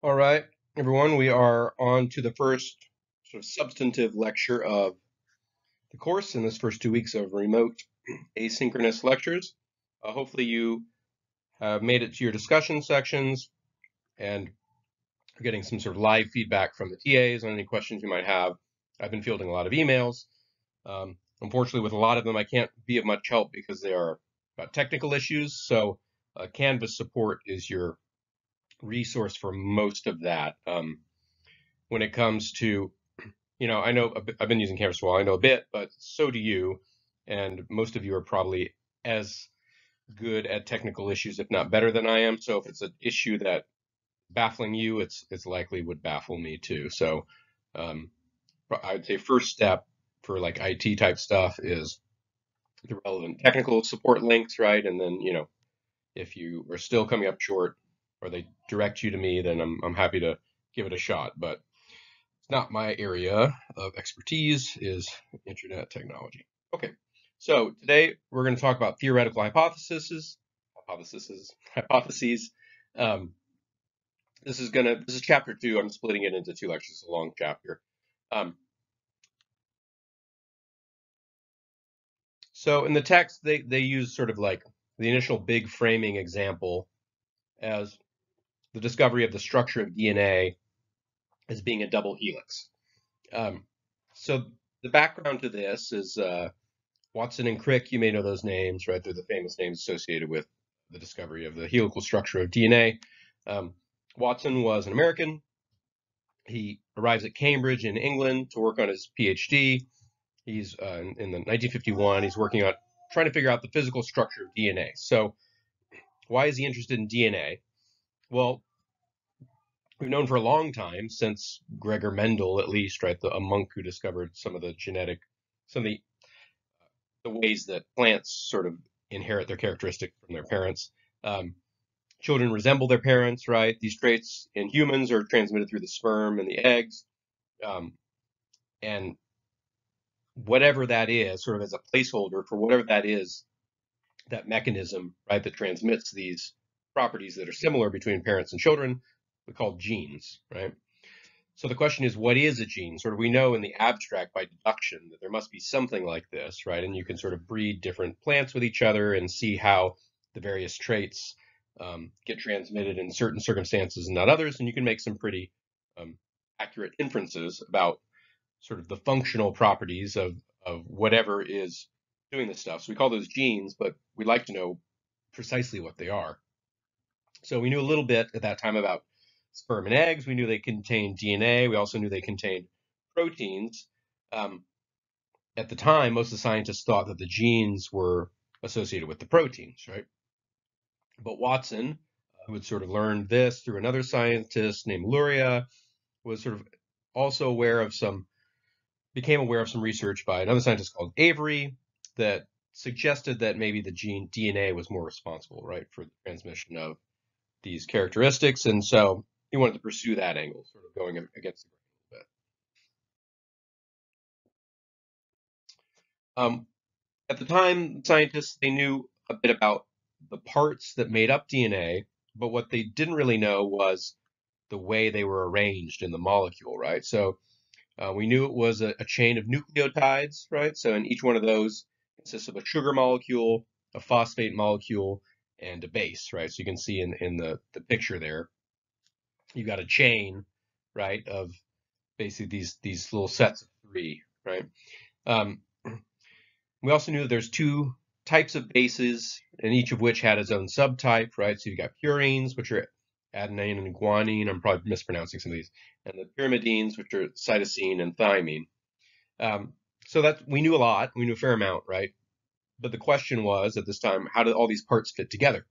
All right, everyone, we are on to the first sort of substantive lecture of the course in this first two weeks of remote asynchronous lectures. Uh, hopefully you have made it to your discussion sections and are getting some sort of live feedback from the TAs on any questions you might have. I've been fielding a lot of emails. Um, unfortunately, with a lot of them, I can't be of much help because they are about technical issues. So uh, Canvas support is your resource for most of that. Um, when it comes to, you know, I know I've been using Canvas for a while, I know a bit, but so do you. And most of you are probably as good at technical issues, if not better than I am. So if it's an issue that baffling you, it's it's likely would baffle me too. So um, I would say first step for like IT type stuff is the relevant technical support links, right? And then you know if you are still coming up short, or they direct you to me, then I'm, I'm happy to give it a shot. But it's not my area of expertise is internet technology. Okay, so today we're going to talk about theoretical hypotheses, hypotheses, hypotheses. Um, this is gonna this is chapter two. I'm splitting it into two lectures. A long chapter. Um, so in the text, they they use sort of like the initial big framing example as the discovery of the structure of DNA as being a double helix. Um, so the background to this is uh, Watson and Crick. You may know those names, right? They're the famous names associated with the discovery of the helical structure of DNA. Um, Watson was an American. He arrives at Cambridge in England to work on his PhD. He's uh, in, in the 1951. He's working on trying to figure out the physical structure of DNA. So, why is he interested in DNA? Well, we've known for a long time since Gregor Mendel, at least, right, the, a monk who discovered some of the genetic, some of the the ways that plants sort of inherit their characteristics from their parents. Um, children resemble their parents, right? These traits in humans are transmitted through the sperm and the eggs, um, and whatever that is, sort of as a placeholder for whatever that is, that mechanism, right, that transmits these properties that are similar between parents and children we call genes, right? So the question is, what is a gene? Sort of, we know in the abstract by deduction that there must be something like this, right? And you can sort of breed different plants with each other and see how the various traits um, get transmitted in certain circumstances and not others, and you can make some pretty um, accurate inferences about sort of the functional properties of of whatever is doing this stuff. So we call those genes, but we'd like to know precisely what they are. So we knew a little bit at that time about sperm and eggs. We knew they contained DNA. We also knew they contained proteins. Um, at the time, most of the scientists thought that the genes were associated with the proteins, right? But Watson, who had sort of learned this through another scientist named Luria, was sort of also aware of some, became aware of some research by another scientist called Avery that suggested that maybe the gene DNA was more responsible, right, for the transmission of these characteristics. And so he wanted to pursue that angle, sort of going against the grain a little bit. Um, at the time, scientists they knew a bit about the parts that made up DNA, but what they didn't really know was the way they were arranged in the molecule, right? So uh, we knew it was a, a, chain of nucleotides, right? So in each one of those consists of a sugar molecule, a phosphate molecule, and a base, right? So you can see in, in the, the picture there, you've got a chain, right, of basically these these little sets of three, right? Um, we also knew there's two types of bases, and each of which had its own subtype, right? So you've got purines, which are adenine and guanine. I'm probably mispronouncing some of these, and the pyrimidines, which are cytosine and thymine. Um, so that we knew a lot, we knew a fair amount, right? But the question was at this time, how do all these parts fit together?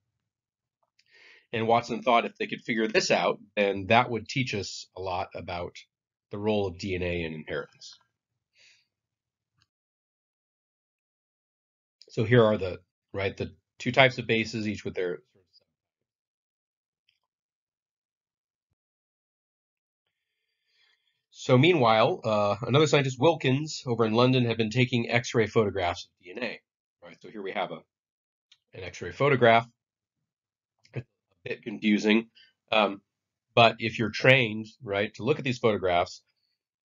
And Watson thought if they could figure this out, then that would teach us a lot about the role of DNA in inheritance. So here are the right the two types of bases, each with their So meanwhile, uh, another scientist, Wilkins, over in London, had been taking X-ray photographs of DNA. Right. So here we have a an X-ray photograph It's a bit confusing. Um, but if you're trained, right, to look at these photographs,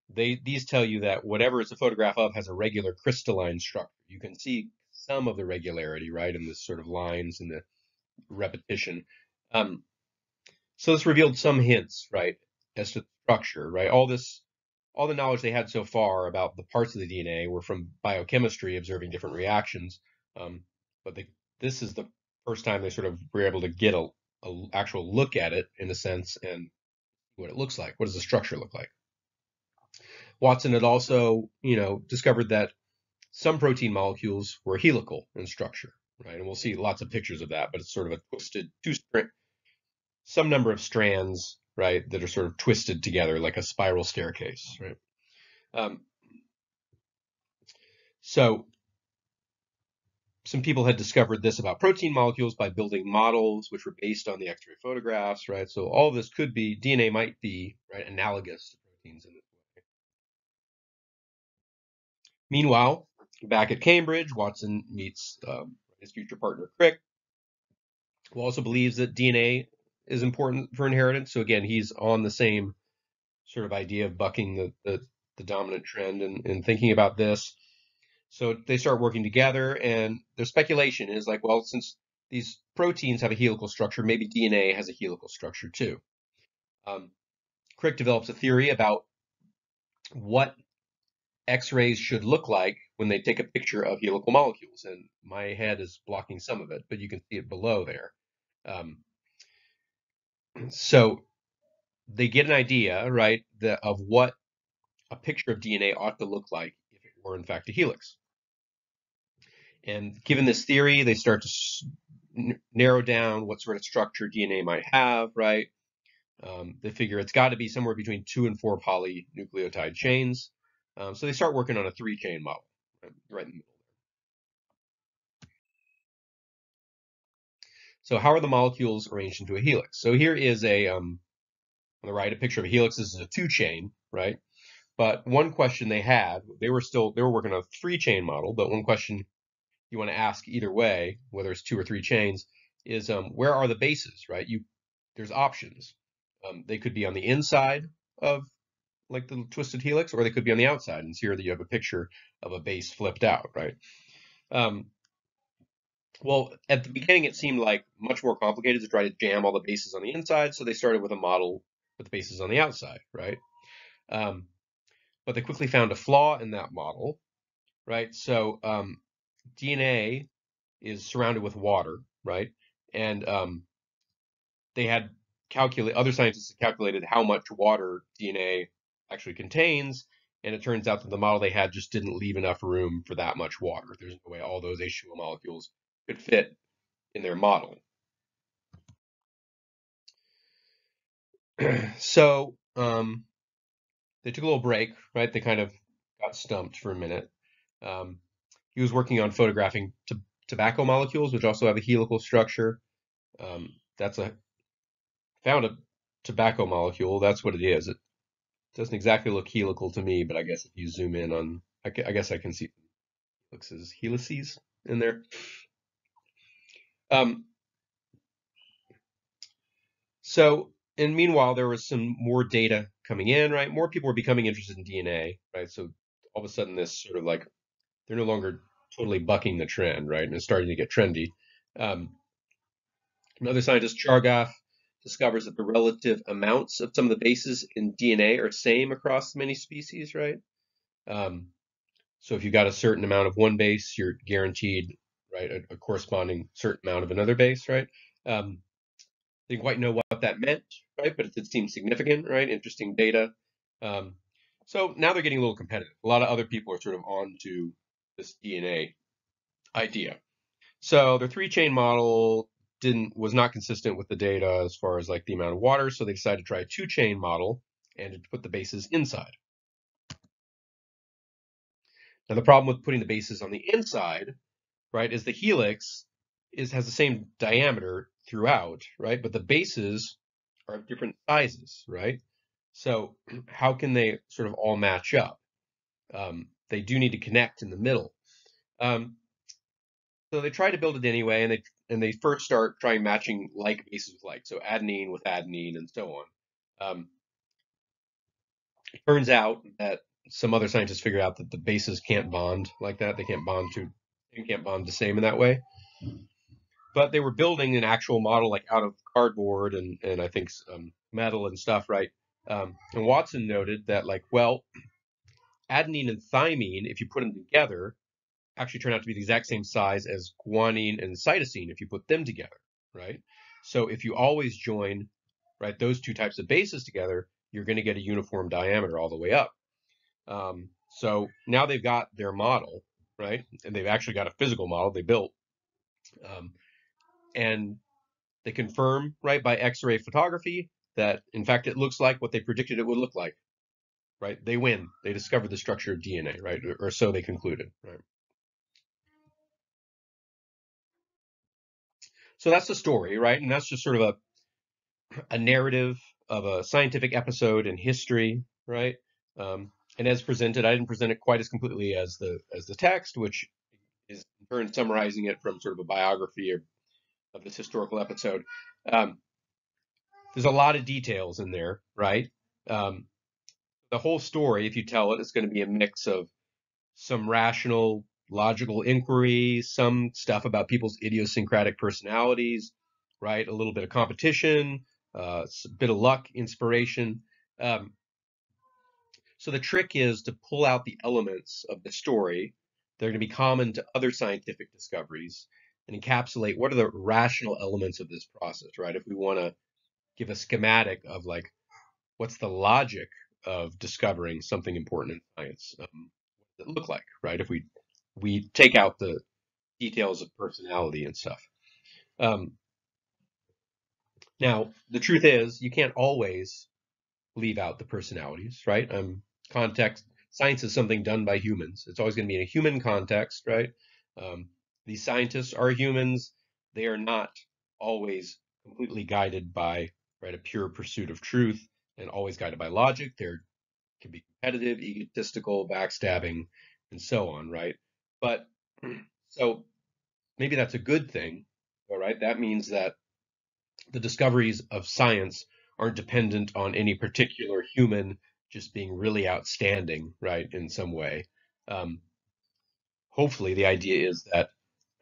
they these tell you that whatever it's a photograph of has a regular crystalline structure. You can see some of the regularity, right, in the sort of lines and the repetition. Um, so this revealed some hints, right, as to structure, right? All this, all the knowledge they had so far about the parts of the DNA were from biochemistry, observing different reactions. Um, but they, this is the first time they sort of were able to get a, a actual look at it in a sense and what it looks like. What does the structure look like? Watson had also, you know, discovered that some protein molecules were helical in structure, right? And we'll see lots of pictures of that, but it's sort of a twisted two some number of strands, right, that are sort of twisted together like a spiral staircase, right? Um, so some people had discovered this about protein molecules by building models which were based on the X-ray photographs, right? So all this could be DNA might be right analogous to proteins in this way. Meanwhile, back at Cambridge, Watson meets um, his future partner Crick, who also believes that DNA is important for inheritance. So again, he's on the same sort of idea of bucking the the, the dominant trend and, and thinking about this. So they start working together, and their speculation is like, well, since these proteins have a helical structure, maybe DNA has a helical structure too. Um, Crick develops a theory about what X-rays should look like when they take a picture of helical molecules, and my head is blocking some of it, but you can see it below there. Um, so they get an idea, right, of what a picture of DNA ought to look like if it were in fact a helix. And given this theory, they start to narrow down what sort of structure DNA might have, right? Um, they figure it's got to be somewhere between two and four polynucleotide chains. Um, so they start working on a three chain model right, right in the middle. So how are the molecules arranged into a helix? So here is a, um, on the right, a picture of a helix. This is a two chain, right? But one question they had, they were still, they were working on a three chain model, but one question you want to ask either way, whether it's two or three chains, is um, where are the bases, right? You, there's options. Um, they could be on the inside of like the twisted helix, or they could be on the outside. And here that you have a picture of a base flipped out, right? Um, well, at the beginning, it seemed like much more complicated to try to jam all the bases on the inside, so they started with a model with the bases on the outside, right? Um, but they quickly found a flaw in that model, right? So um, DNA is surrounded with water, right? And um, they had calculate other scientists calculated how much water DNA actually contains, and it turns out that the model they had just didn't leave enough room for that much water. There's no way all those H2O molecules could fit in their model. so um, they took a little break, right? They kind of got stumped for a minute. Um, he was working on photographing tobacco molecules, which also have a helical structure. Um, that's a found a tobacco molecule. That's what it is. It doesn't exactly look helical to me, but I guess if you zoom in on, I, I guess I can see looks as helices in there. Um, so, and meanwhile, there was some more data coming in, right? More people were becoming interested in DNA, right? So all of a sudden, this sort of like they're no longer totally bucking the trend, right? And it's starting to get trendy. Um, another scientist, Chargaff, discovers that the relative amounts of some of the bases in DNA are same across many species, right? Um, so if you've got a certain amount of one base, you're guaranteed right? A, a corresponding certain amount of another base, right? Um, didn't quite know what that meant, right? But it did seem significant, right? Interesting data. Um, so now they're getting a little competitive. A lot of other people are sort of on to this DNA idea. So their three chain model didn't was not consistent with the data as far as like the amount of water. So they decided to try a two chain model and to put the bases inside. Now the problem with putting the bases on the inside right, is the helix is has the same diameter throughout, right? But the bases are of different sizes, right? So how can they sort of all match up? Um, they do need to connect in the middle. Um, so they try to build it anyway, and they and they first start trying matching like bases with like, so adenine with adenine and so on. Um, it turns out that some other scientists figured out that the bases can't bond like that. They can't bond to, they can't bond the same in that way. But they were building an actual model like out of cardboard and and I think um, metal and stuff, right? Um, and Watson noted that like, well, adenine and thymine, if you put them together, actually turn out to be the exact same size as guanine and cytosine if you put them together, right? So if you always join, right, those two types of bases together, you're going to get a uniform diameter all the way up. Um, so now they've got their model, right, and they've actually got a physical model they built, um, and they confirm, right, by X-ray photography that in fact it looks like what they predicted it would look like, right? They win. They discovered the structure of DNA, right, or, or so they concluded, right? So that's the story, right? And that's just sort of a a narrative of a scientific episode in history, right? Um, and as presented, I didn't present it quite as completely as the as the text, which is in turn summarizing it from sort of a biography of, of this historical episode. Um, there's a lot of details in there, right? Um, the whole story, if you tell it, is going to be a mix of some rational logical inquiry, some stuff about people's idiosyncratic personalities, right? A little bit of competition, uh, a bit of luck, inspiration. Um, so the trick is to pull out the elements of the story that are going to be common to other scientific discoveries and encapsulate what are the rational elements of this process, right? If we want to give a schematic of like what's the logic of discovering something important in science, um, what does it look like, right? If we we take out the details of personality and stuff. Um, now, the truth is, you can't always leave out the personalities, right? Um, context science is something done by humans. It's always going to be in a human context, right? Um, these scientists are humans. They are not always completely guided by right a pure pursuit of truth and always guided by logic. There can be competitive, egotistical, backstabbing, and so on, right? But so maybe that's a good thing, all right? That means that the discoveries of science aren't dependent on any particular human just being really outstanding, right, in some way. Um, hopefully, the idea is that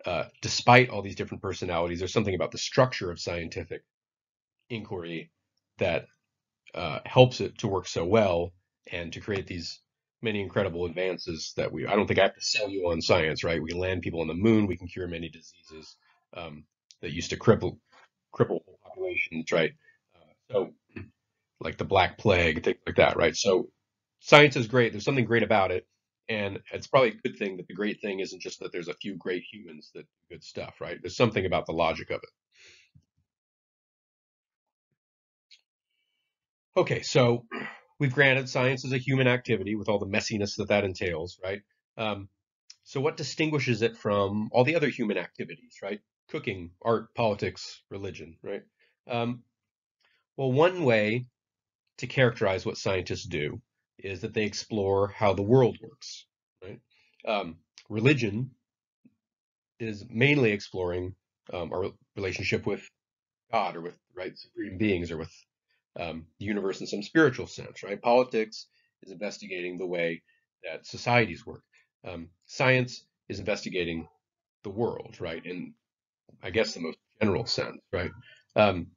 uh, despite all these different personalities, there's something about the structure of scientific inquiry that uh, helps it to work so well and to create these many incredible advances that we I don't think I have to sell you on science, right? We land people on the moon, we can cure many diseases um, that used to cripple cripple populations, right? Uh, so like the Black Plague, things like that, right? So science is great. There's something great about it. And it's probably a good thing that the great thing isn't just that there's a few great humans that good stuff, right? There's something about the logic of it. Okay, so we've granted science is a human activity with all the messiness that that entails, right? Um, so what distinguishes it from all the other human activities, right? Cooking, art, politics, religion, right? Um, well, one way to characterize what scientists do is that they explore how the world works, right? Um, religion is mainly exploring um, our relationship with God or with right supreme beings or with um, the universe in some spiritual sense, right? Politics is investigating the way that societies work. Um, science is investigating the world, right? In, I guess, the most general sense, right? Um,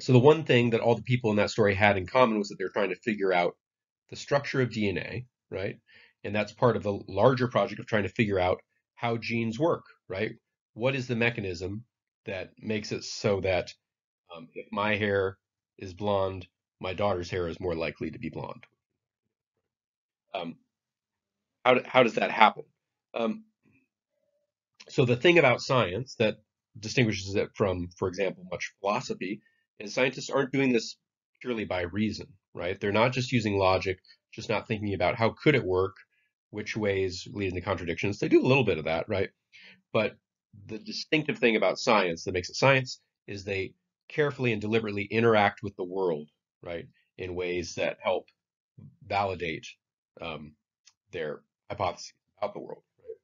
so the one thing that all the people in that story had in common was that they're trying to figure out the structure of DNA, right? And that's part of the larger project of trying to figure out how genes work, right? What is the mechanism that makes it so that um, if my hair is blonde, my daughter's hair is more likely to be blonde. Um, how, how does that happen? Um, so the thing about science that distinguishes it from, for example, much philosophy is scientists aren't doing this purely by reason, right? They're not just using logic, just not thinking about how could it work, which ways lead into contradictions. They do a little bit of that, right? But the distinctive thing about science that makes it science is they carefully and deliberately interact with the world, right, in ways that help validate um, their hypotheses about the world. Right?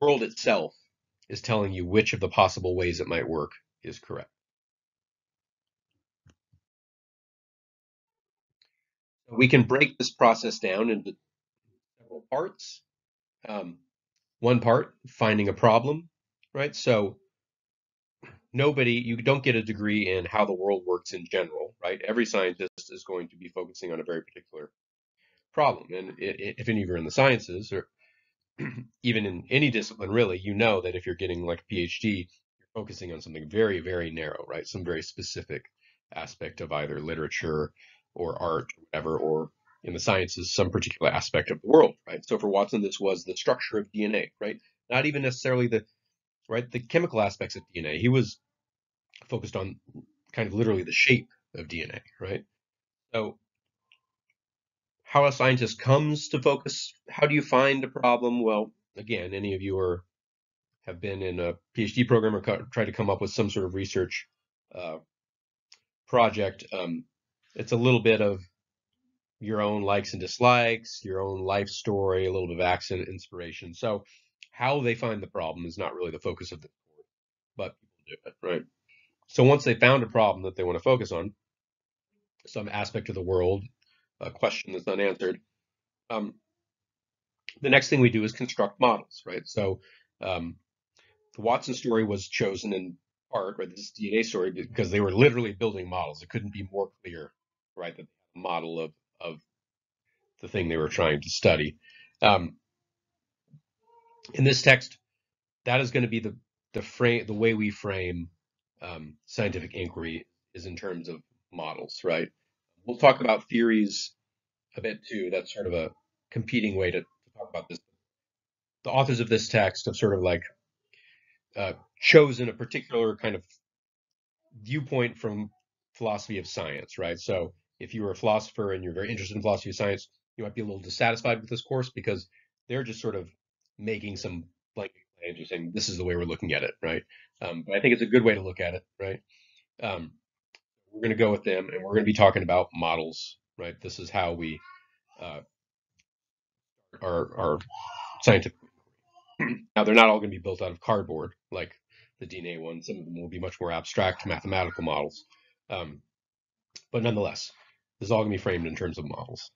The world itself is telling you which of the possible ways it might work is correct. We can break this process down into several parts. Um, one part, finding a problem, right? So nobody, you don't get a degree in how the world works in general, right? Every scientist is going to be focusing on a very particular problem. And if any of you are in the sciences or even in any discipline, really, you know that if you're getting like a PhD, you're focusing on something very, very narrow, right? Some very specific aspect of either literature or art, or whatever, or in the sciences, some particular aspect of the world, right? So for Watson, this was the structure of DNA, right? Not even necessarily the right the chemical aspects of DNA. He was focused on kind of literally the shape of DNA, right? So how a scientist comes to focus, how do you find a problem? Well, again, any of you are have been in a PhD program or try to come up with some sort of research uh, project. Um, it's a little bit of your own likes and dislikes, your own life story, a little bit of accident inspiration. So how they find the problem is not really the focus of the but people do it, right? So once they found a problem that they want to focus on, some aspect of the world, a question that's unanswered, um, the next thing we do is construct models, right? So um, the Watson story was chosen in part, right, this DNA story, because they were literally building models. It couldn't be more clear, right, the model of of the thing they were trying to study. Um, in this text, that is going to be the the frame, the way we frame um, scientific inquiry is in terms of models, right? We'll talk about theories a bit too. That's sort of a competing way to, to talk about this. The authors of this text have sort of like uh, chosen a particular kind of viewpoint from philosophy of science, right? So if you were a philosopher and you're very interested in philosophy of science, you might be a little dissatisfied with this course because they're just sort of making some blanket claims or saying this is the way we're looking at it, right? Um, but I think it's a good way to look at it, right? Um, we're going to go with them, and we're going to be talking about models, right? This is how we uh, our scientific. now they're not all going to be built out of cardboard like the DNA one. Some of them will be much more abstract mathematical models, um, but nonetheless, this is all going to be framed in terms of models.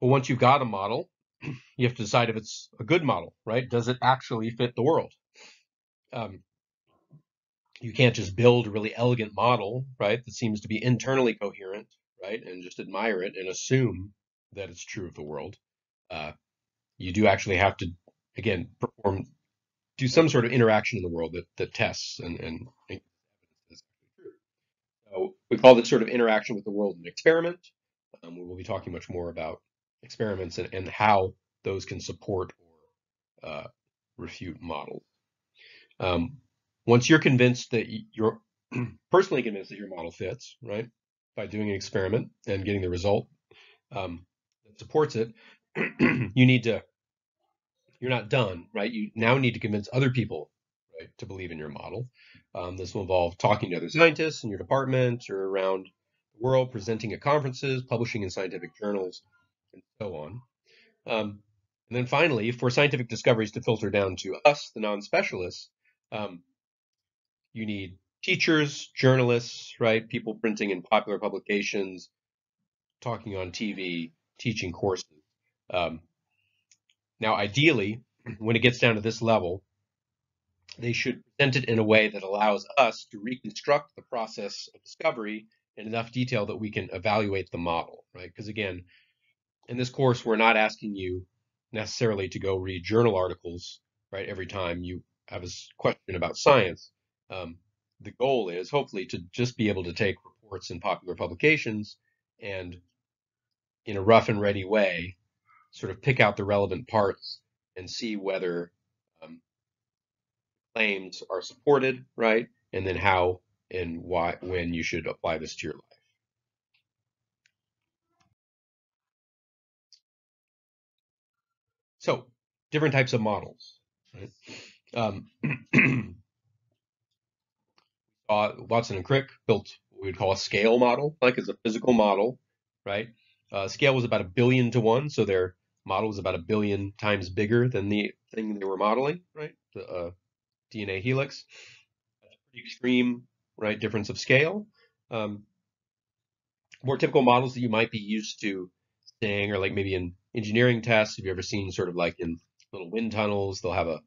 Well, once you've got a model, you have to decide if it's a good model, right? Does it actually fit the world? Um, you can't just build a really elegant model, right, that seems to be internally coherent, right, and just admire it and assume that it's true of the world. Uh, you do actually have to, again, perform, do some sort of interaction in the world that, that tests and, and, and so we call this sort of interaction with the world an experiment. Um, we will be talking much more about experiments and, and how those can support or uh, refute models. Um, once you're convinced that you're personally convinced that your model fits, right, by doing an experiment and getting the result um, that supports it, you need to, you're not done, right? You now need to convince other people, right, to believe in your model. Um, this will involve talking to other scientists in your department or around the world, presenting at conferences, publishing in scientific journals, and so on. Um, and then finally, for scientific discoveries to filter down to us, the non-specialists, um, you need teachers, journalists, right? People printing in popular publications, talking on TV, teaching courses. Um, now, ideally, when it gets down to this level, they should present it in a way that allows us to reconstruct the process of discovery in enough detail that we can evaluate the model, right? Because again, in this course, we're not asking you necessarily to go read journal articles, right, every time you have a question about science. Um, the goal is hopefully to just be able to take reports in popular publications and in a rough and ready way, sort of pick out the relevant parts and see whether um, claims are supported, right? And then how and why, when you should apply this to your life. So, different types of models. Right? Um, uh, Watson and Crick built what we would call a scale model, like as a physical model, right? Uh, scale was about a billion to one, so their model was about a billion times bigger than the thing they were modeling, right? The uh, DNA helix. That's pretty extreme, right? Difference of scale. Um, more typical models that you might be used to seeing are like maybe in engineering tests. Have you ever seen sort of like in little wind tunnels, they'll have a,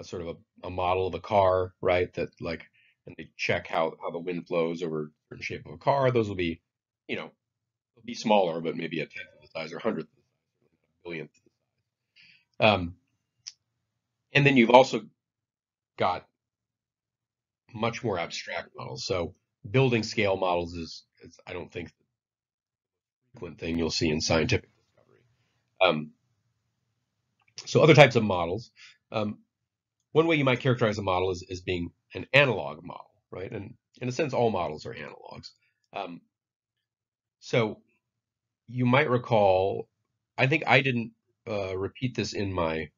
a sort of a, a model of a car, right? That like, and they check how, how the wind flows over certain shape of a car. Those will be, you know, they'll be smaller, but maybe a tenth of the size or hundredth of the size, a billionth of the size. Um, and then you've also got much more abstract models. So building scale models is, is I don't think, the frequent thing you'll see in scientific. Um, so other types of models. Um, one way you might characterize a model is, is being an analog model, right? And in a sense, all models are analogs. Um, so you might recall, I think I didn't uh, repeat this in my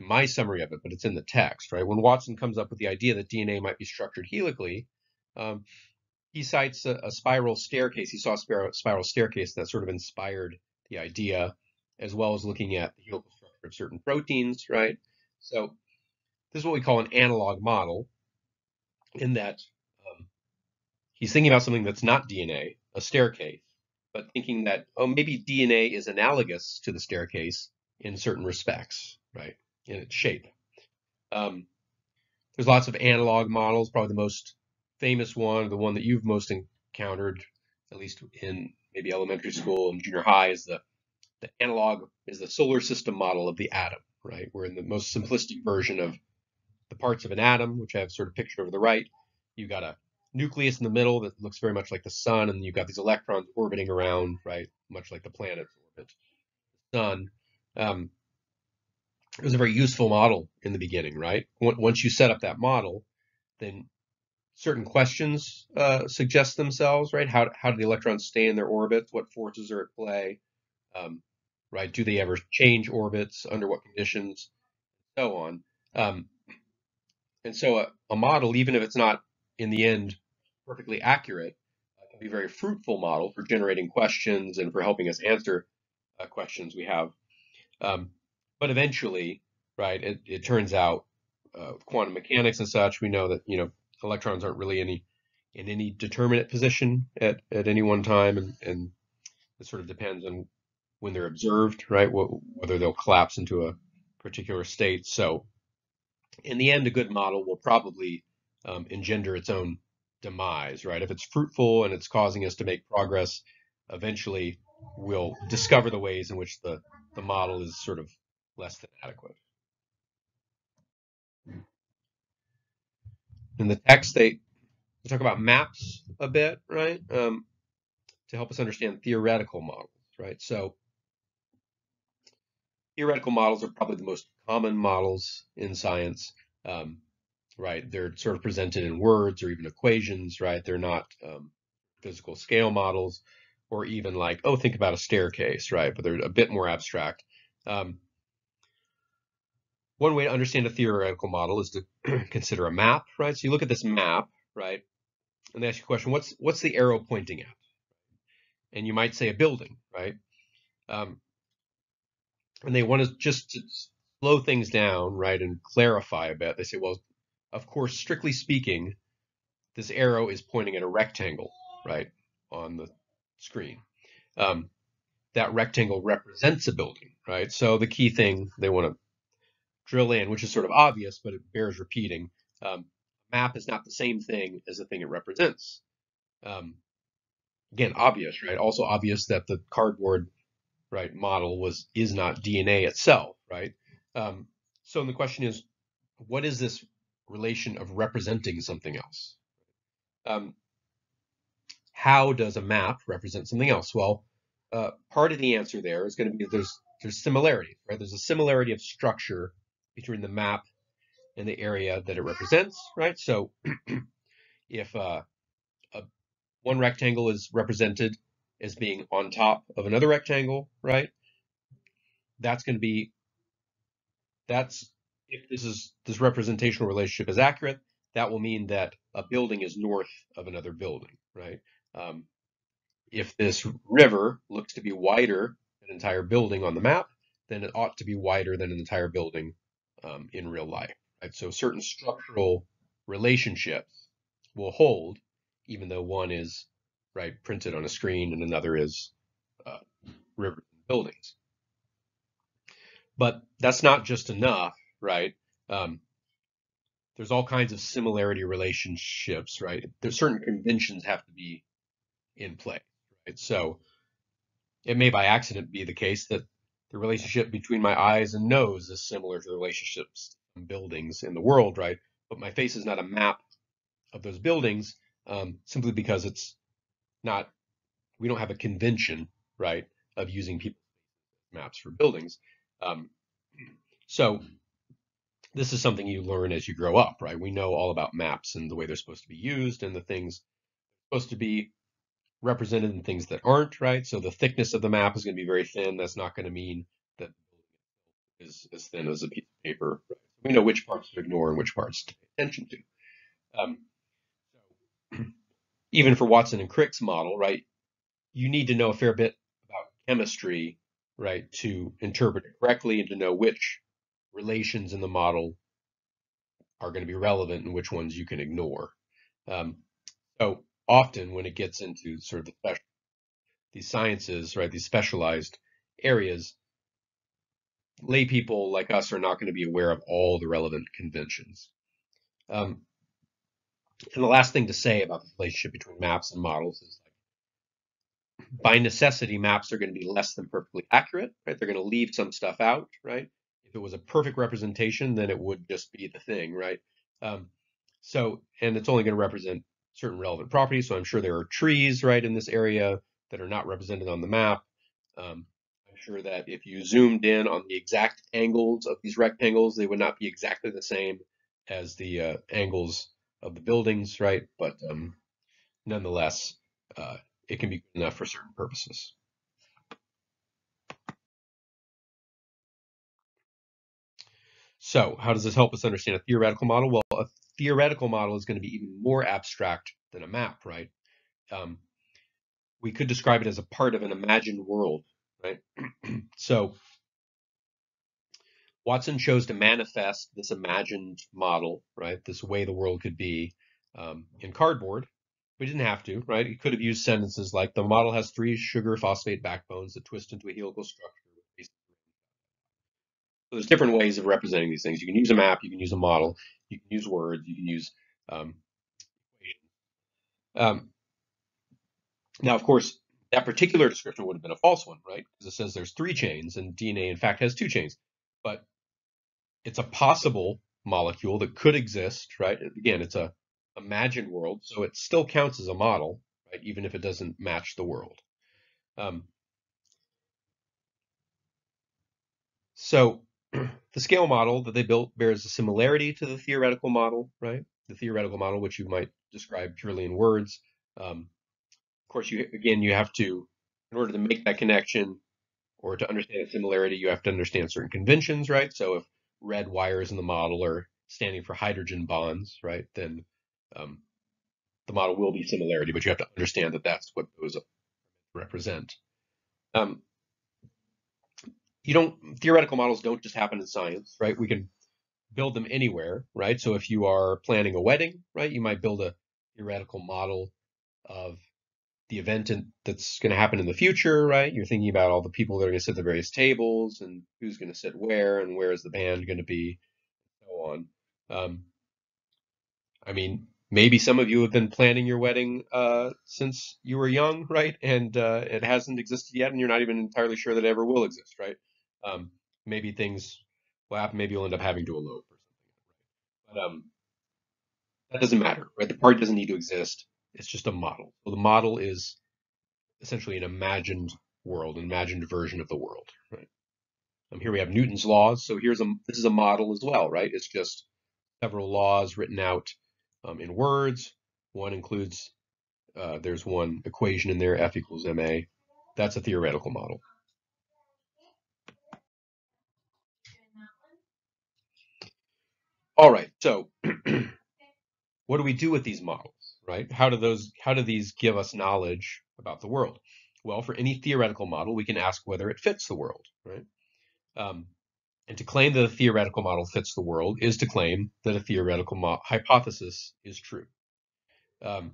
in my summary of it, but it's in the text, right? When Watson comes up with the idea that DNA might be structured helically, um, he cites a, a, spiral staircase. He saw a spiral, spiral staircase that sort of inspired the idea, as well as looking at the helical structure of certain proteins, right? So this is what we call an analog model, in that um, he's thinking about something that's not DNA, a staircase, but thinking that, oh, maybe DNA is analogous to the staircase in certain respects, right? in its shape. Um, there's lots of analog models. Probably the most famous one, the one that you've most encountered, at least in maybe elementary school and junior high, is the the analog is the solar system model of the atom. Right, we're in the most simplistic version of the parts of an atom, which I have sort of pictured over the right. You've got a nucleus in the middle that looks very much like the sun, and you've got these electrons orbiting around, right, much like the planets orbit the sun. Um, it was a very useful model in the beginning, right? Once you set up that model, then certain questions uh, suggest themselves, right? How, how do the electrons stay in their orbits? What forces are at play? Um, right? Do they ever change orbits? Under what conditions? So on. Um, and so a, a, model, even if it's not in the end perfectly accurate, uh, can be a very fruitful model for generating questions and for helping us answer uh, questions we have. Um, but eventually, right, it, it turns out uh, quantum mechanics and such, we know that, you know, electrons aren't really any in any determinate position at, at any one time. And, and it sort of depends on when they're observed, right, whether they'll collapse into a particular state. So in the end, a good model will probably um, engender its own demise, right? If it's fruitful and it's causing us to make progress, eventually we'll discover the ways in which the, the model is sort of less than adequate. In the text, they, they talk about maps a bit, right, um, to help us understand theoretical models, right? So theoretical models are probably the most common models in science, um, right? They're sort of presented in words or even equations, right? They're not um, physical scale models or even like, oh, think about a staircase, right? But they're a bit more abstract. Um, one way to understand a theoretical model is to consider a map, right? So you look at this map, right? And they ask you a question, what's, what's the arrow pointing at? And you might say a building, right? Um, and they want to just to slow things down, right, and clarify a bit. They say, well, of course, strictly speaking, this arrow is pointing at a rectangle, right, on the screen. Um, that rectangle represents a building, right? So the key thing they want to drill in, which is sort of obvious, but it bears repeating. Um, map is not the same thing as the thing it represents. Um, again, obvious, right? Also obvious that the cardboard, right, model was is not DNA itself, right? Um, so the question is, what is this relation of representing something else? Um, how does a map represent something else? Well, uh, part of the answer there is going to be there's there's similarity, right? There's a similarity of structure between the map and the area that it represents, right? So if uh, a, one rectangle is represented as being on top of another rectangle, right? That's going to be, that's, if this is, this representational relationship is accurate, that will mean that a building is north of another building, right? Um, if this river looks to be wider than an entire building on the map, then it ought to be wider than an entire building um, in real life. Right? So certain structural relationships will hold even though one is right printed on a screen and another is uh, rivers and buildings. But that's not just enough, right? Um, there's all kinds of similarity relationships, right? There's certain conventions have to be in play, right? So it may by accident be the case that the relationship between my eyes and nose is similar to the relationships in buildings in the world, right? But my face is not a map of those buildings um, simply because it's not, we don't have a convention, right, of using people maps for buildings. Um, so this is something you learn as you grow up, right? We know all about maps and the way they're supposed to be used and the things supposed to be represented and things that aren't, right? So the thickness of the map is going to be very thin. That's not going to mean that is as thin as a piece of paper. Right? We know which parts to ignore and which parts to pay attention to. Um, even for Watson and Crick's model, right, you need to know a fair bit about chemistry, right, to interpret it correctly and to know which relations in the model are going to be relevant and which ones you can ignore. Um, so often when it gets into sort of the special, these sciences, right, these specialized areas, lay people like us are not going to be aware of all the relevant conventions. Um, and the last thing to say about the relationship between maps and models is like, by necessity, maps are going to be less than perfectly accurate, right? They're going to leave some stuff out, right? if it was a perfect representation, then it would just be the thing, right? Um, so, and it's only going to represent certain relevant properties. So I'm sure there are trees, right, in this area that are not represented on the map. Um, I'm sure that if you zoomed in on the exact angles of these rectangles, they would not be exactly the same as the uh, angles of the buildings, right? But um, nonetheless, uh, it can be good enough for certain purposes. So how does this help us understand a theoretical model? Well, a theoretical model is going to be even more abstract than a map, right? Um, we could describe it as a part of an imagined world, right? so Watson chose to manifest this imagined model, right? This way the world could be um, in cardboard. We didn't have to, right? He could have used sentences like the model has three sugar phosphate backbones that twist into a helical structure so there's different ways of representing these things. You can use a map, you can use a model, you can use words, you can use um, um, now, of course, that particular description would have been a false one, right? Because it says there's three chains, and DNA, in fact, has two chains. But it's a possible molecule that could exist, right? Again, it's a imagined world, so it still counts as a model, right? Even if it doesn't match the world. Um, so the scale model that they built bears a similarity to the theoretical model, right? The theoretical model, which you might describe purely in words. Um, of course, you again, you have to, in order to make that connection or to understand a similarity, you have to understand certain conventions, right? So if red wires in the model are standing for hydrogen bonds, right, then um, the model will be similarity, but you have to understand that that's what those represent. Um, you don't theoretical models don't just happen in science, right? We can build them anywhere, right? So if you are planning a wedding, right, you might build a theoretical model of the event in, that's going to happen in the future, right? You're thinking about all the people that are going to sit at the various tables and who's going to sit where and where is the band going to be, so on. Um, I mean, maybe some of you have been planning your wedding uh, since you were young, right? And uh, it hasn't existed yet, and you're not even entirely sure that it ever will exist, right? um, maybe things will happen. Maybe you'll end up having to elope or something. But um, that doesn't matter, right? The party doesn't need to exist. It's just a model. So the model is essentially an imagined world, an imagined version of the world, right? Um, here we have Newton's laws. So here's a this is a model as well, right? It's just several laws written out um, in words. One includes uh, there's one equation in there, F equals ma. That's a theoretical model. All right. So what do we do with these models, right? How do those how do these give us knowledge about the world? Well, for any theoretical model, we can ask whether it fits the world, right? Um, and to claim that a theoretical model fits the world is to claim that a theoretical hypothesis is true. Um,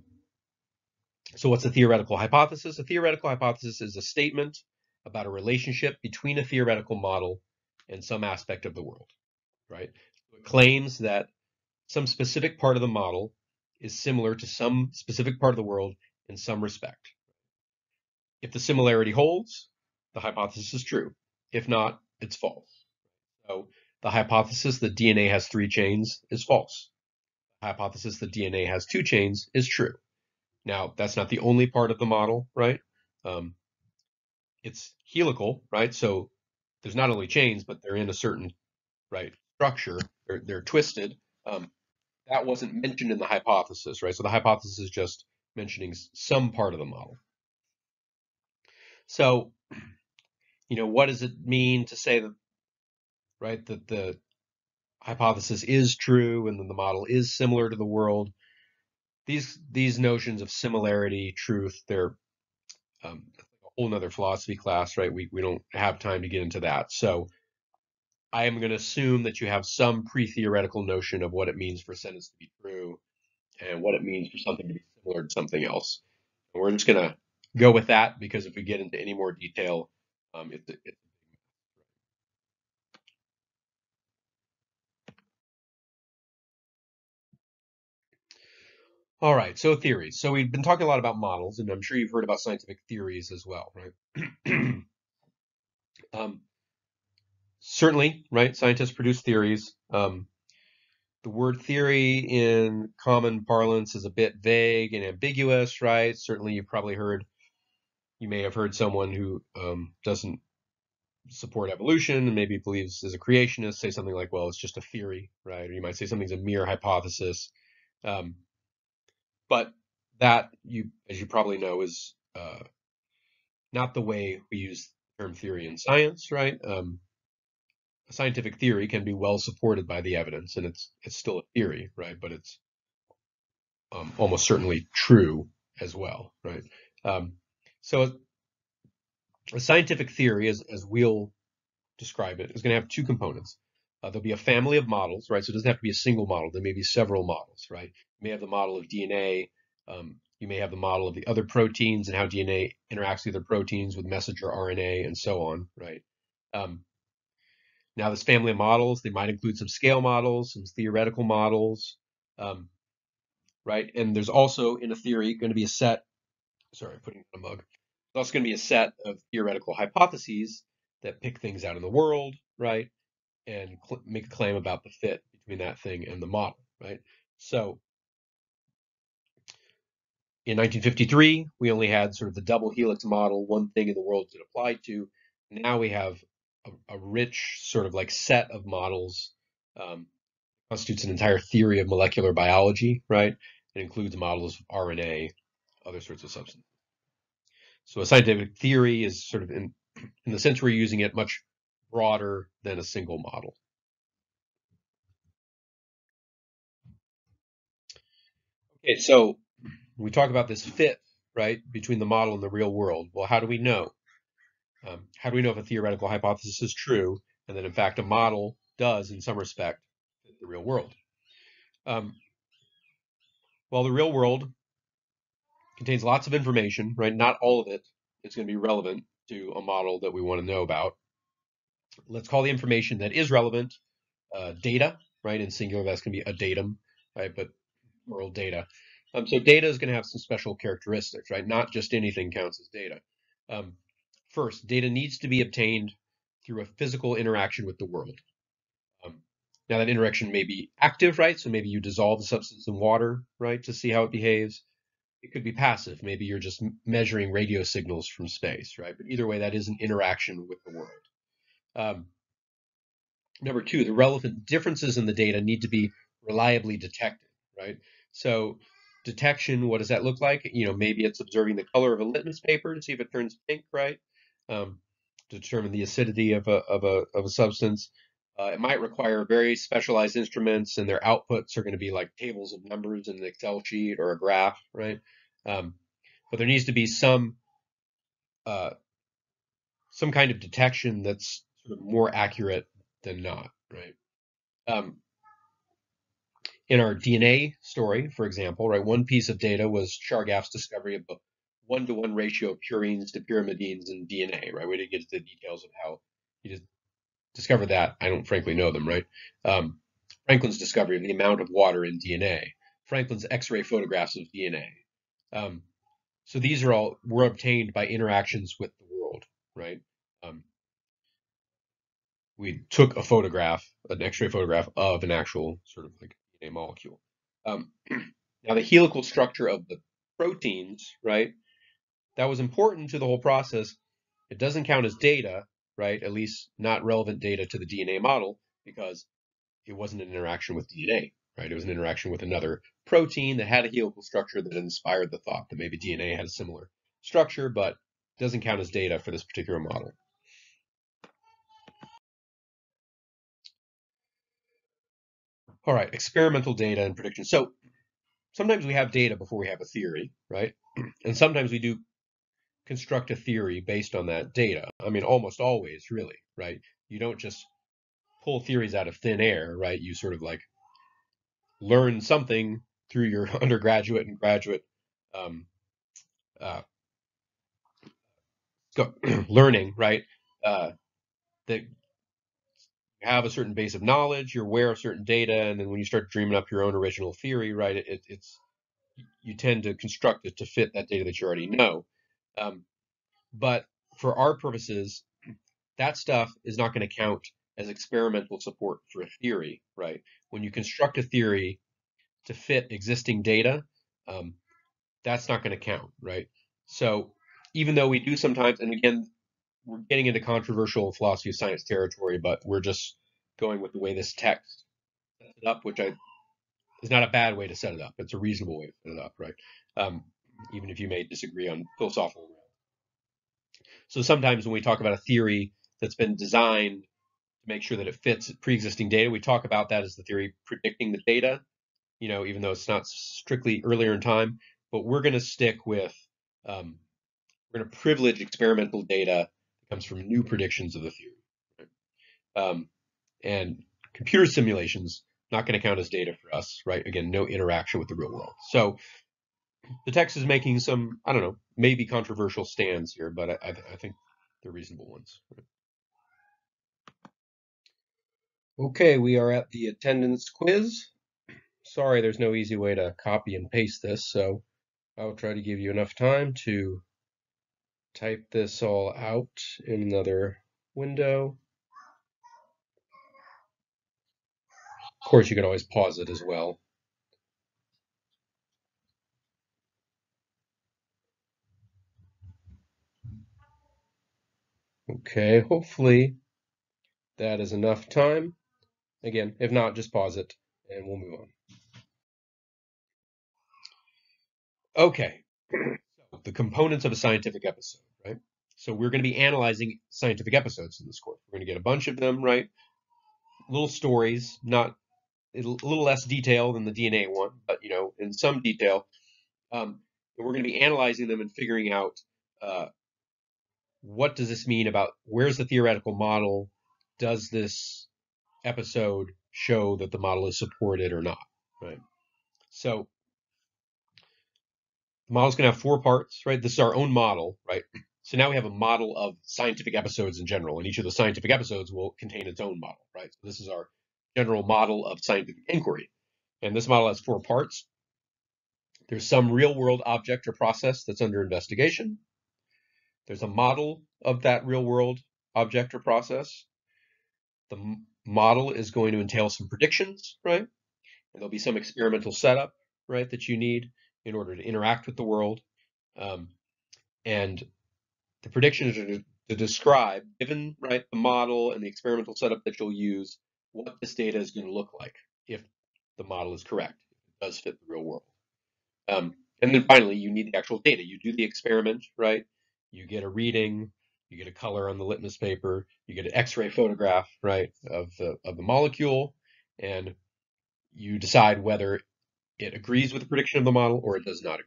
So, what's a theoretical hypothesis? A theoretical hypothesis is a statement about a relationship between a theoretical model and some aspect of the world, right? It claims that some specific part of the model is similar to some specific part of the world in some respect. If the similarity holds, the hypothesis is true. If not, it's false. So the hypothesis that DNA has three chains is false. The hypothesis that DNA has two chains is true. Now, that's not the only part of the model, right? Um, it's helical, right? So there's not only chains, but they're in a certain right structure. They're, they're twisted. Um, that wasn't mentioned in the hypothesis, right? So the hypothesis is just mentioning some part of the model. So, you know, what does it mean to say that, right, that the hypothesis is true and then the model is similar to the world? These these notions of similarity, truth, they're um, a whole nother philosophy class, right? We we don't have time to get into that. So I am going to assume that you have some pre-theoretical notion of what it means for a sentence to be true and what it means for something to be similar to something else. And we're just going to go with that because if we get into any more detail, um, All right, so theories. So we've been talking a lot about models, and I'm sure you've heard about scientific theories as well, right? um, certainly, right? Scientists produce theories. Um, the word theory in common parlance is a bit vague and ambiguous, right? Certainly, you've probably heard, you may have heard someone who um, doesn't support evolution and maybe believes is a creationist say something like, well, it's just a theory, right? Or you might say something's a mere hypothesis. Um, but that, you, as you probably know, is uh, not the way we use the term theory in science, right? Um, a scientific theory can be well supported by the evidence, and it's it's still a theory, right? But it's um, almost certainly true as well, right? Um, so a scientific theory, as, as we'll describe it, is going to have two components. Uh, there'll be a family of models, right? So it doesn't have to be a single model. There may be several models, right? You may have the model of DNA. Um, you may have the model of the other proteins and how DNA interacts with other proteins with messenger RNA and so on, right? Um, now, this family of models, they might include some scale models, some theoretical models, um, right? And there's also, in a theory, going to be a set, sorry, I'm putting in a mug. There's also going to be a set of theoretical hypotheses that pick things out in the world, right? And make a claim about the fit between that thing and the model, right? So in 1953, we only had sort of the double helix model, one thing in the world to apply to. Now we have a, a rich sort of like set of models um, constitutes an entire theory of molecular biology, right? It includes models of RNA, other sorts of substances. So a scientific theory is sort of in, in the sense we're using it much broader than a single model. Okay, so we talk about this fit, right, between the model and the real world. Well, how do we know? Um, how do we know if a theoretical hypothesis is true and that in fact a model does, in some respect, fit the real world? Um, well, the real world contains lots of information, right? Not all of it is going to be relevant to a model that we want to know about. Let's call the information that is relevant uh, data, right? In singular, that's going to be a datum, right? But world data. Um, so data is going to have some special characteristics, right? Not just anything counts as data. Um, First, data needs to be obtained through a physical interaction with the world. Um, now that interaction may be active, right? So maybe you dissolve the substance in water, right, to see how it behaves. It could be passive. Maybe you're just measuring radio signals from space, right? But either way, that is an interaction with the world. Um, number two, the relevant differences in the data need to be reliably detected, right? So detection, what does that look like? You know, maybe it's observing the color of a litmus paper to see if it turns pink, right? Um, to determine the acidity of a, of a, of a substance. Uh, it might require very specialized instruments, and their outputs are going to be like tables of numbers in an Excel sheet or a graph, right? Um, but there needs to be some uh, some kind of detection that's sort of more accurate than not, right? Um, in our DNA story, for example, right, one piece of data was Chargaff's discovery of the one-to-one ratio of purines to pyrimidines in DNA, right? We didn't get to the details of how he just discovered that. I don't frankly know them, right? Um, Franklin's discovery of the amount of water in DNA, Franklin's X-ray photographs of DNA. Um, so these are all were obtained by interactions with the world, right? Um, we took a photograph, an X-ray photograph of an actual sort of like DNA molecule. Um, now the helical structure of the proteins, right? That was important to the whole process. It doesn't count as data, right? At least not relevant data to the DNA model because it wasn't an interaction with DNA, right? It was an interaction with another protein that had a helical structure that inspired the thought that maybe DNA had a similar structure, but doesn't count as data for this particular model. All right, experimental data and prediction. So sometimes we have data before we have a theory, right? And sometimes we do construct a theory based on that data. I mean, almost always, really, right? You don't just pull theories out of thin air, right? You sort of like learn something through your undergraduate and graduate um, uh, learning, right? Uh, that have a certain base of knowledge, you're aware of certain data, and then when you start dreaming up your own original theory, right, it, it's you tend to construct it to fit that data that you already know. Um, but for our purposes, that stuff is not going to count as experimental support for a theory, right? When you construct a theory to fit existing data, um, that's not going to count, right? So even though we do sometimes, and again, we're getting into controversial philosophy of science territory, but we're just going with the way this text sets it up, which I is not a bad way to set it up. It's a reasonable way to set it up, right? Um, even if you may disagree on philosophical grounds. So sometimes when we talk about a theory that's been designed to make sure that it fits pre-existing data, we talk about that as the theory predicting the data, you know, even though it's not strictly earlier in time, but we're going to stick with, um, we're going to privilege experimental data that comes from new predictions of the theory. Um, and computer simulations not going to count as data for us, right? Again, no interaction with the real world. So the text is making some, I don't know, maybe controversial stands here, but I, I, I think they're reasonable ones. Okay, we are at the attendance quiz. Sorry, there's no easy way to copy and paste this, so I'll try to give you enough time to type this all out in another window. Of course, you can always pause it as well. Okay, hopefully that is enough time. Again, if not, just pause it and we'll move on. Okay, the components of a scientific episode, right? So we're going to be analyzing scientific episodes in this course. We're going to get a bunch of them, right? Little stories, not a little less detail than the DNA one, but you know, in some detail. Um, and we're going to be analyzing them and figuring out uh, what does this mean about where's the theoretical model? Does this episode show that the model is supported or not? Right. So the model's going to have four parts, right? This is our own model, right? So now we have a model of scientific episodes in general, and each of the scientific episodes will contain its own model, right? So this is our general model of scientific inquiry. And this model has four parts. There's some real world object or process that's under investigation. There's a model of that real world object or process. The model is going to entail some predictions, right? And there'll be some experimental setup, right, that you need in order to interact with the world. Um, and the predictions are to, describe, given right the model and the experimental setup that you'll use, what this data is going to look like if the model is correct, it does fit the real world. Um, and then finally, you need the actual data. You do the experiment, right? You get a reading, you get a color on the litmus paper, you get an X-ray photograph, right, of the of the molecule, and you decide whether it agrees with the prediction of the model or it does not agree.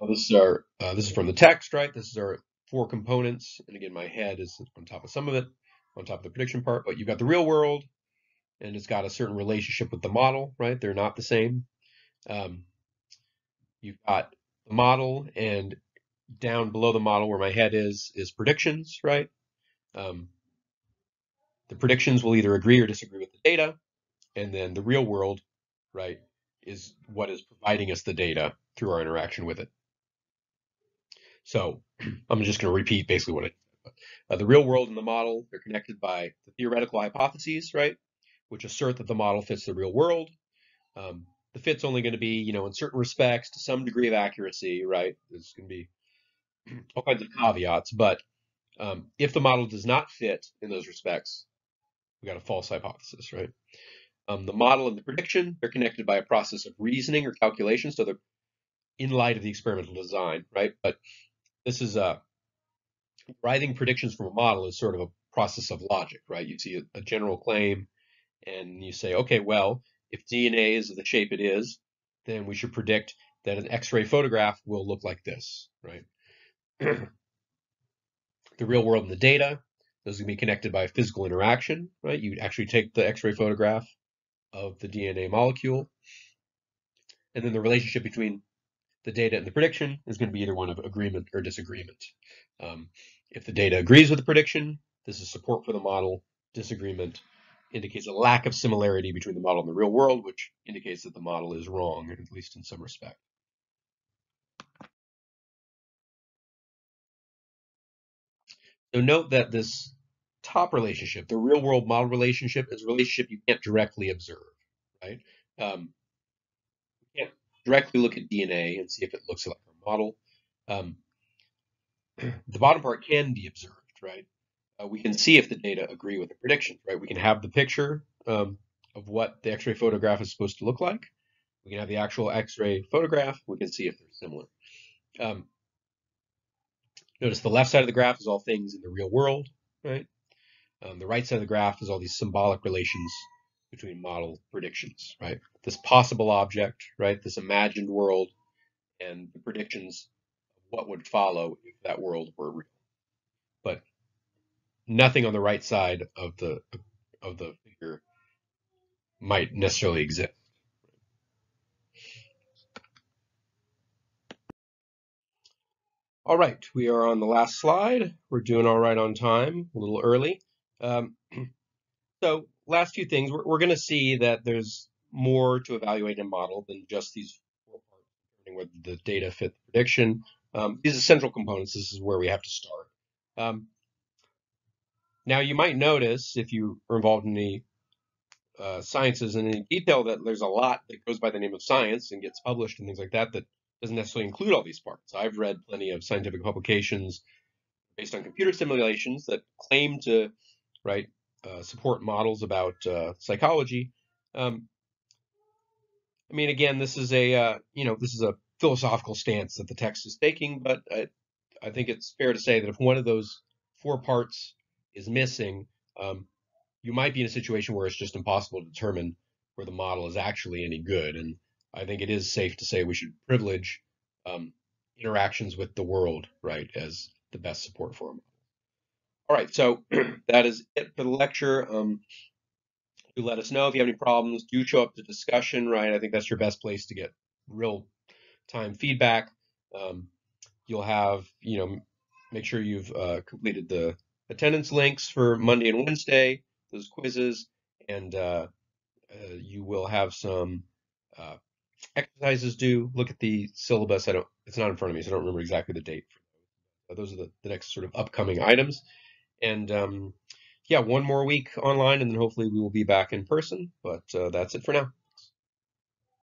So this is our uh, this is from the text, right? This is our four components, and again, my head is on top of some of it. on top of the prediction part, but you've got the real world, and it's got a certain relationship with the model, right? They're not the same. Um, you've got the model, and down below the model where my head is, is predictions, right? Um, the predictions will either agree or disagree with the data, and then the real world, right, is what is providing us the data through our interaction with it. So I'm just going to repeat basically what it uh, the real world and the model, they're connected by the theoretical hypotheses, right, which assert that the model fits the real world. Um, the fit's only going to be, you know, in certain respects to some degree of accuracy, right? There's going to be all kinds of caveats, but um, if the model does not fit in those respects, we got a false hypothesis, right? Um, the model and the prediction, they're connected by a process of reasoning or calculation, so they're in light of the experimental design, right? But this is a uh, writing predictions from a model is sort of a process of logic, right? You see a, a general claim and you say, okay, well, if DNA is the shape it is, then we should predict that an X-ray photograph will look like this, right? the real world and the data, those can be connected by physical interaction, right? You actually take the X-ray photograph of the DNA molecule, and then the relationship between the data and the prediction is going to be either one of agreement or disagreement. Um, if the data agrees with the prediction, this is support for the model. Disagreement indicates a lack of similarity between the model and the real world, which indicates that the model is wrong, at least in some respect. So note that this top relationship, the real world model relationship, is a relationship you can't directly observe, right? Um, you can't directly look at DNA and see if it looks like our model. Um, the bottom part can be observed, right? Uh, we can see if the data agree with the predictions, right? We can have the picture um, of what the X-ray photograph is supposed to look like. We can have the actual X-ray photograph. We can see if they're similar. Um, notice the left side of the graph is all things in the real world, right? Um, the right side of the graph is all these symbolic relations between model predictions, right? This possible object, right? This imagined world and the predictions of what would follow if that world were real. But nothing on the right side of the of the figure might necessarily exist. All right, we are on the last slide. We're doing all right on time, a little early. Um, so last few things, we're, we're going to see that there's more to evaluate a model than just these four parts, whether the data fit the prediction, um, these essential components, this is where we have to start. Um, now, you might notice if you are involved in the uh, sciences and any detail that there's a lot that goes by the name of science and gets published and things like that that doesn't necessarily include all these parts. I've read plenty of scientific publications based on computer simulations that claim to right uh, support models about uh, psychology. Um, I mean, again, this is a uh, you know this is a philosophical stance that the text is taking, but I, I think it's fair to say that if one of those four parts is missing, um, you might be in a situation where it's just impossible to determine where the model is actually any good. And I think it is safe to say we should privilege um, interactions with the world, right, as the best support for. All right, so that is it for the lecture. Um, do let us know if you have any problems. Do show up to discussion, right? I think that's your best place to get real time feedback. Um, you'll have, you know, make sure you've uh, completed the attendance links for Monday and Wednesday, those quizzes, and uh, uh, you will have some uh, exercises due. Look at the syllabus. I don't, it's not in front of me, so I don't remember exactly the date. For those are the, the next sort of upcoming items. And um, yeah, one more week online, and then hopefully we will be back in person. But uh, that's it for now.